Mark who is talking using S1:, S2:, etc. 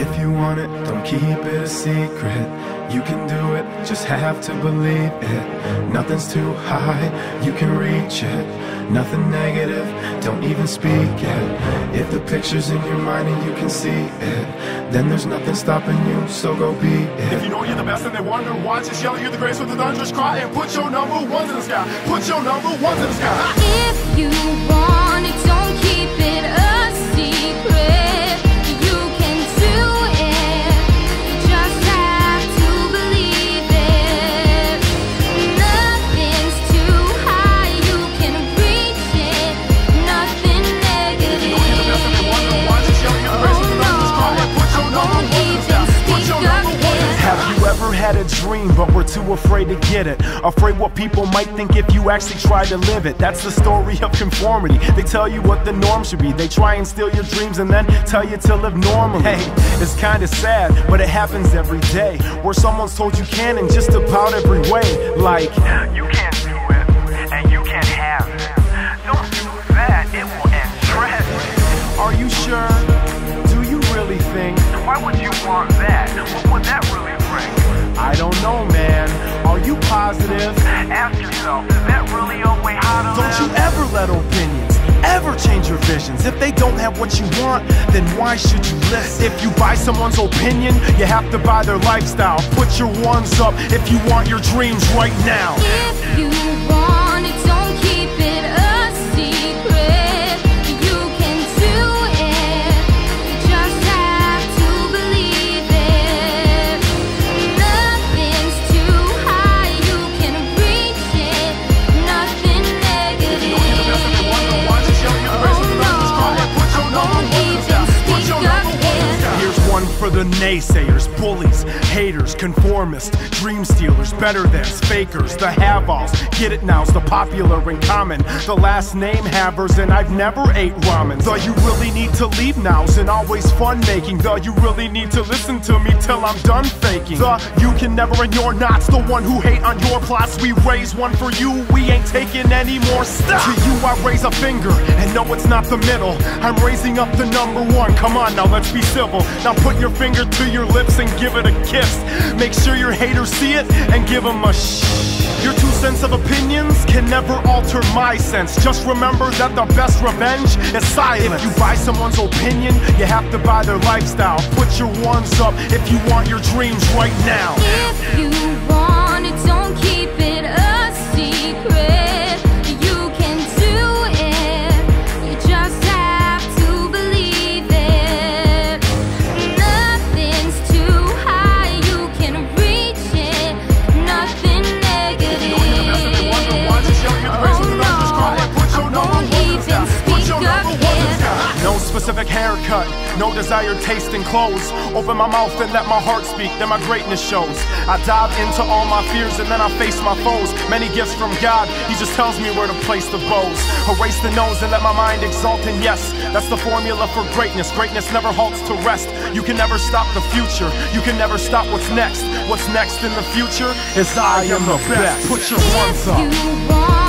S1: If you want it, don't keep it a secret. You can do it, just have to believe it. Nothing's too high, you can reach it. Nothing negative, don't even speak it. If the picture's in your mind and you can see it, then there's nothing stopping you, so go be it.
S2: If you know you're the best and they wonder why, just yell, you're the greatest with the thunderous cry and put your number ones in the sky. Put your number ones in the sky.
S3: If you want it,
S4: had a dream, but we're too afraid to get it? Afraid what people might think if you actually try to live it. That's the story of conformity. They tell you what the norm should be. They try and steal your dreams and then tell you to live normally. Hey, it's kinda sad, but it happens every day. Where someone's told you can in just about every way. Like,
S5: You can't do it, and you can't have it.
S4: Know, man. Are you positive?
S5: Ask yourself, is that really a way how to
S4: Don't you ever let opinions ever change your visions. If they don't have what you want, then why should you listen? If you buy someone's opinion, you have to buy their lifestyle. Put your ones up if you want your dreams right now.
S2: The
S4: naysayers, bullies, haters, conformists, dream stealers, better thans, fakers, the have-alls. Get it now's the popular and common. The last name havers, and I've never ate ramen. The you really need to leave now's and always fun making. The you really need to listen to me till I'm done faking. The you can never and you're not the one who hate on your plots. We raise one for you, we ain't taking any more stuff. To you, I raise a finger, and no, it's not the middle. I'm raising up the number one. Come on now, let's be civil. Now put your finger to your lips and give it a kiss. Make sure your haters see it and give them a shh. Your two cents of opinions can never alter my sense. Just remember that the best revenge is silence. If you buy someone's opinion, you have to buy their lifestyle. Put your ones up if you want your dreams right now. Haircut, no desired taste in clothes. Open my mouth and let my heart speak, then my greatness shows. I dive into all my fears and then I face my foes. Many gifts from God, He just tells me where to place the bows. Erase the nose and let my mind exalt, and yes, that's the formula for greatness. Greatness never halts to rest. You can never stop the future, you can never stop what's next. What's next in the future is I am the best. Put your ones
S3: If
S4: up.